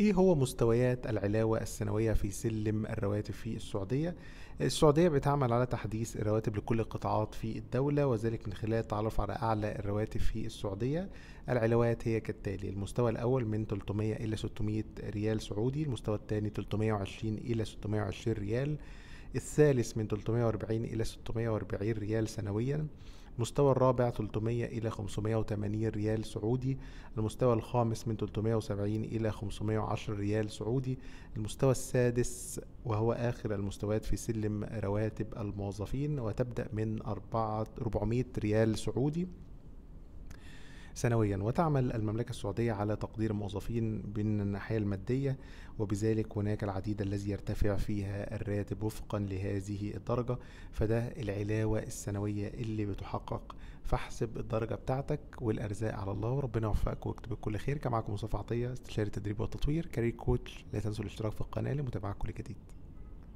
إيه هو مستويات العلاوة السنوية في سلم الرواتب في السعودية؟ السعودية بتعمل على تحديث الرواتب لكل القطاعات في الدولة وذلك من خلال التعرف على أعلى الرواتب في السعودية العلاوات هي كالتالي المستوى الأول من 300 إلى 600 ريال سعودي المستوى الثاني 320 إلى 620 ريال الثالث من 340 إلى 640 ريال سنويا المستوى الرابع 300 إلى 580 ريال سعودي المستوى الخامس من 370 إلى 510 ريال سعودي المستوى السادس وهو آخر المستويات في سلم رواتب الموظفين وتبدأ من 400 ريال سعودي. سنويا وتعمل المملكة السعودية على تقدير الموظفين من الناحية المادية وبذلك هناك العديد الذي يرتفع فيها الراتب وفقا لهذه الدرجة. فده العلاوة السنوية اللي بتحقق فاحسب الدرجة بتاعتك والأرزاق على الله وربنا يوفقك ويكتب كل خير. كان معكم مصطفى عطية استشاري التدريب والتطوير كارير كوتش. لا تنسوا الاشتراك في القناة لمتابعة كل جديد.